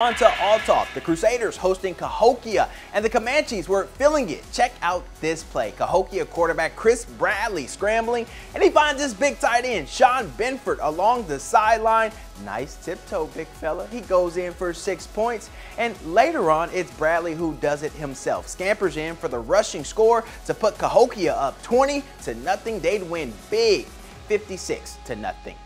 On to Althoff, the Crusaders hosting Cahokia, and the Comanches were filling it. Check out this play. Cahokia quarterback Chris Bradley scrambling, and he finds his big tight end, Sean Benford, along the sideline. Nice tiptoe, big fella. He goes in for six points, and later on, it's Bradley who does it himself. Scampers in for the rushing score to put Cahokia up 20 to nothing. They'd win big, 56 to nothing.